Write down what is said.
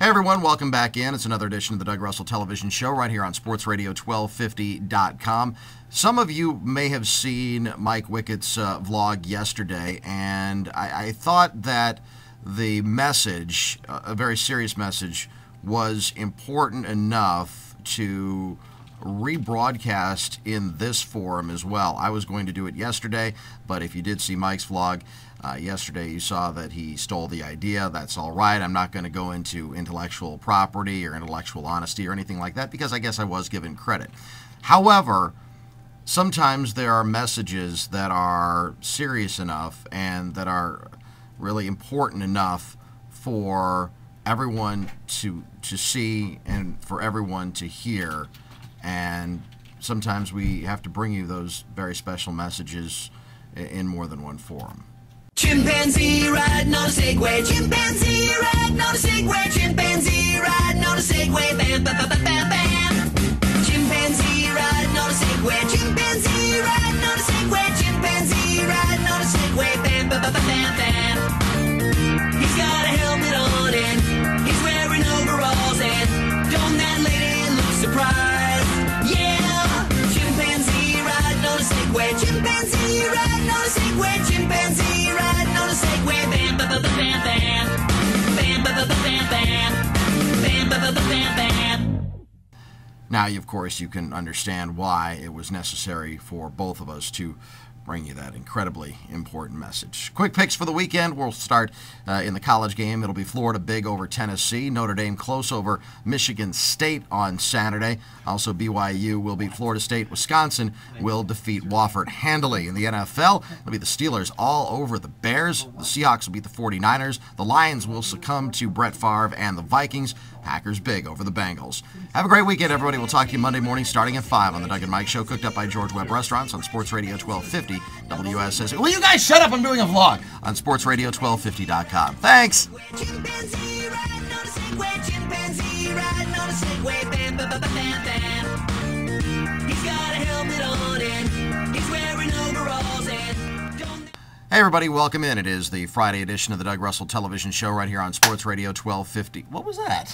Hey everyone, welcome back in. It's another edition of the Doug Russell Television Show right here on SportsRadio1250.com. Some of you may have seen Mike Wickett's uh, vlog yesterday, and I, I, thought that the message, uh, a very serious message, was important enough to rebroadcast in this forum as well. I was going to do it yesterday, but if you did see Mike's vlog uh, yesterday, you saw that he stole the idea. That's all right. I'm not going to go into intellectual property or intellectual honesty or anything like that because I guess I was given credit. However, sometimes there are messages that are serious enough and that are really important enough for everyone to to see and for everyone to hear and sometimes we have to bring you those very special messages in more than one form. Chimpanzee riding on a Segway, chimpanzee chimpanzee riding on a Segway, chimpanzee riding on a Segway, bam, ba, ba, ba, bam, bam, bam, ba, ba, ba, bam, bam, bam, ba, ba, ba, bam, bam. Now, of course, you can understand why it was necessary for both of us to bring you that incredibly important message. Quick picks for the weekend. We'll start uh, in the college game. It'll be Florida big over Tennessee, Notre Dame close over Michigan State on Saturday. Also, BYU will beat Florida State. Wisconsin will defeat Wofford handily. In the NFL, it'll be the Steelers all over the Bears. The Seahawks will beat the 49ers. The Lions will succumb to Brett Favre and the Vikings. Packers big over the Bengals. Have a great weekend, everybody. We'll talk to you Monday morning starting at 5 on the Doug and Mike Show, cooked up by George Webb Restaurants on Sports Radio 1250 WSS. Will you guys shut up? I'm doing a vlog on sportsradio1250.com. Thanks. Hey everybody, welcome in. It is the Friday edition of the Doug Russell Television Show right here on Sports Radio 1250. What was that?